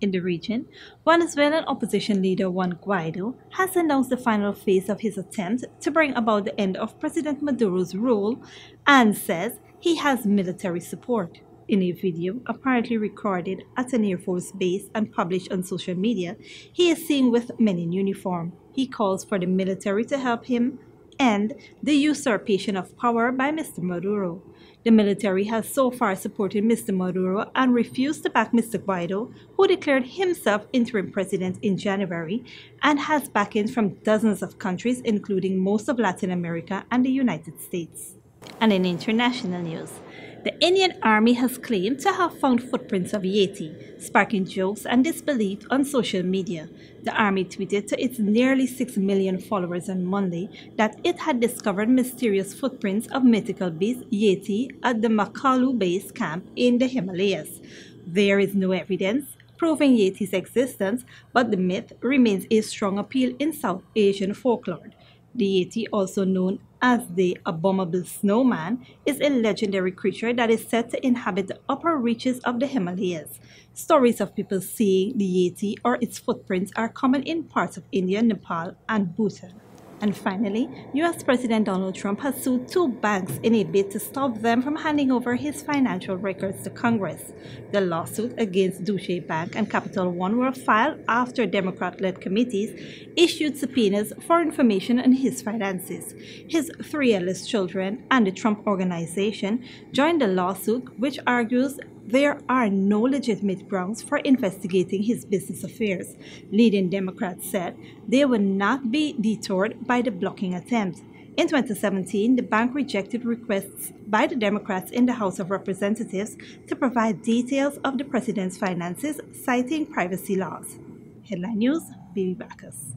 In the region, Venezuelan opposition leader Juan Guaido has announced the final phase of his attempt to bring about the end of President Maduro's rule and says he has military support. In a video apparently recorded at an Air Force base and published on social media, he is seen with men in uniform. He calls for the military to help him end the usurpation of power by Mr. Maduro. The military has so far supported Mr. Maduro and refused to back Mr. Guaido, who declared himself interim president in January and has backing from dozens of countries, including most of Latin America and the United States. And in international news, the Indian Army has claimed to have found footprints of Yeti, sparking jokes and disbelief on social media. The Army tweeted to its nearly 6 million followers on Monday that it had discovered mysterious footprints of mythical beast Yeti at the Makalu base camp in the Himalayas. There is no evidence proving Yeti's existence, but the myth remains a strong appeal in South Asian folklore. The Yeti, also known as the abominable snowman, is a legendary creature that is said to inhabit the upper reaches of the Himalayas. Stories of people seeing the Yeti or its footprints are common in parts of India, Nepal, and Bhutan. And finally, US President Donald Trump has sued two banks in a bid to stop them from handing over his financial records to Congress. The lawsuit against Deutsche Bank and Capital One were filed after Democrat led committees issued subpoenas for information on his finances. His three eldest children and the Trump Organization joined the lawsuit, which argues there are no legitimate grounds for investigating his business affairs. Leading Democrats said they would not be deterred by the blocking attempt. In 2017, the bank rejected requests by the Democrats in the House of Representatives to provide details of the president's finances, citing privacy laws. Headline News, Bibi Bacchus.